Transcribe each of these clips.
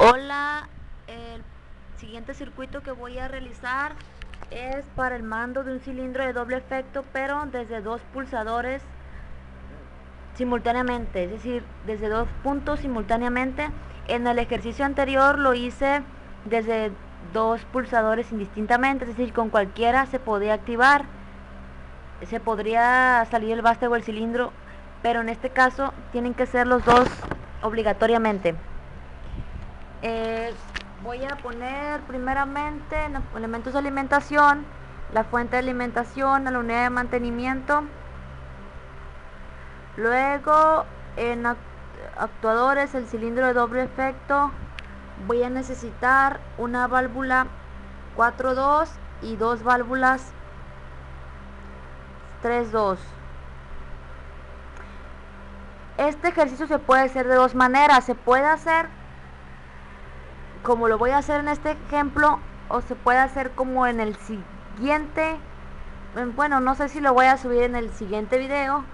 Hola, el siguiente circuito que voy a realizar es para el mando de un cilindro de doble efecto, pero desde dos pulsadores simultáneamente, es decir, desde dos puntos simultáneamente. En el ejercicio anterior lo hice desde dos pulsadores indistintamente, es decir, con cualquiera se podía activar, se podría salir el vástago o el cilindro, pero en este caso tienen que ser los dos obligatoriamente. Eh, voy a poner primeramente elementos de alimentación, la fuente de alimentación, la unidad de mantenimiento. Luego en actuadores, el cilindro de doble efecto, voy a necesitar una válvula 4.2 y dos válvulas 3.2. Este ejercicio se puede hacer de dos maneras. Se puede hacer como lo voy a hacer en este ejemplo o se puede hacer como en el siguiente bueno no sé si lo voy a subir en el siguiente video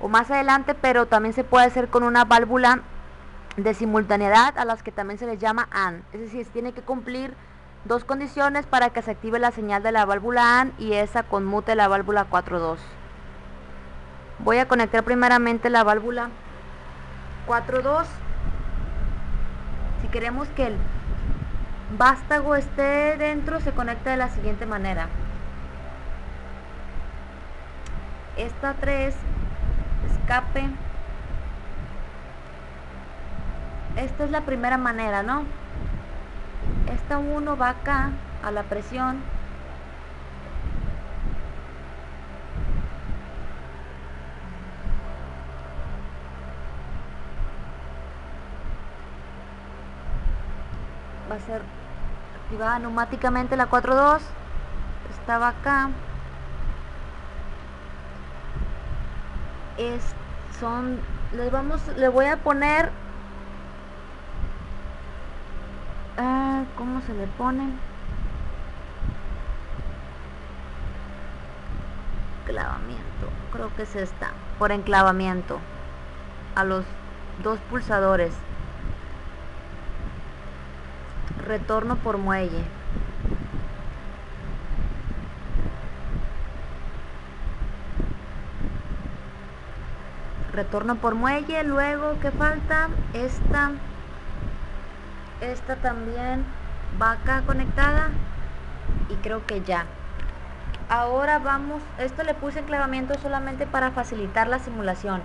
o más adelante pero también se puede hacer con una válvula de simultaneidad a las que también se les llama AND. Es decir tiene que cumplir dos condiciones para que se active la señal de la válvula AND y esa conmute la válvula 4.2 voy a conectar primeramente la válvula 4.2 si queremos que el vástago esté dentro, se conecta de la siguiente manera. Esta 3, escape. Esta es la primera manera, ¿no? Esta 1 va acá a la presión va a ser activada neumáticamente la 4.2 estaba acá. Es son les vamos le voy a poner ah, cómo se le pone enclavamiento creo que es esta por enclavamiento. A los dos pulsadores retorno por muelle. Retorno por muelle luego que falta esta esta también va acá conectada y creo que ya. Ahora vamos esto le puse enclavamiento solamente para facilitar la simulación.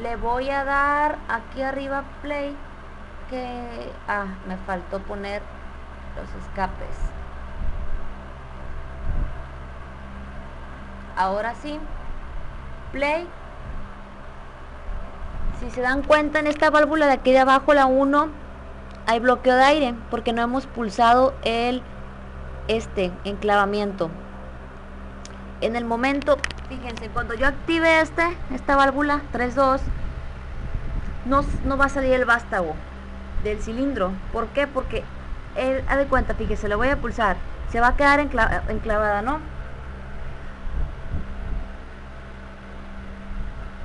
Le voy a dar aquí arriba play ah, me faltó poner los escapes. Ahora sí play. Si se dan cuenta en esta válvula de aquí de abajo la 1 hay bloqueo de aire porque no hemos pulsado el este enclavamiento. En el momento fíjense cuando yo active este esta válvula 3.2 no, no va a salir el vástago del cilindro. ¿Por qué? Porque él, ha de cuenta, fíjese, le voy a pulsar. Se va a quedar enclavada, ¿no?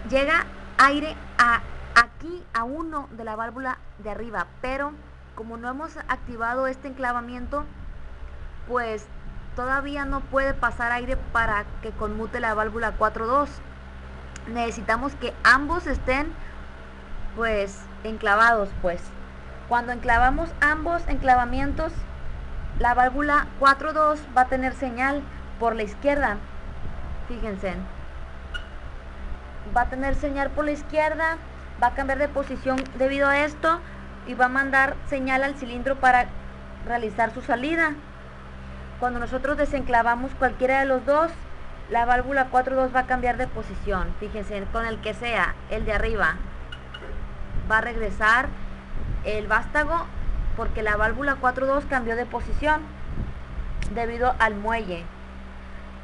Llega aire a aquí a uno de la válvula de arriba, pero como no hemos activado este enclavamiento, pues todavía no puede pasar aire para que conmute la válvula 4.2. Necesitamos que ambos estén pues enclavados, pues. Cuando enclavamos ambos enclavamientos, la válvula 4.2 va a tener señal por la izquierda. Fíjense. Va a tener señal por la izquierda, va a cambiar de posición debido a esto y va a mandar señal al cilindro para realizar su salida. Cuando nosotros desenclavamos cualquiera de los dos, la válvula 4.2 va a cambiar de posición. Fíjense, con el que sea, el de arriba. Va a regresar el vástago porque la válvula 4.2 cambió de posición debido al muelle.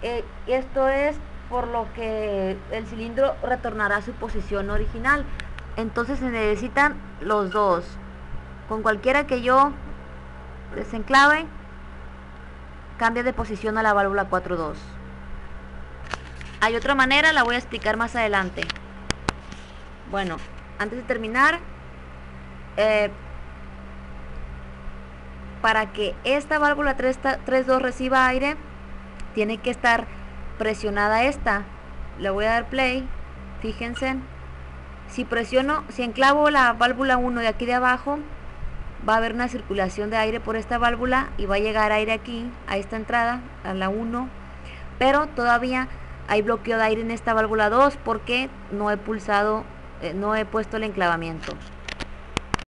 Eh, esto es por lo que el cilindro retornará a su posición original. Entonces se necesitan los dos. Con cualquiera que yo desenclave, cambia de posición a la válvula 4.2. Hay otra manera, la voy a explicar más adelante. Bueno, antes de terminar, eh, para que esta válvula 3.2 reciba aire, tiene que estar presionada esta. Le voy a dar play, fíjense. Si presiono, si enclavo la válvula 1 de aquí de abajo, va a haber una circulación de aire por esta válvula y va a llegar aire aquí, a esta entrada, a la 1, pero todavía hay bloqueo de aire en esta válvula 2 porque no he pulsado, eh, no he puesto el enclavamiento.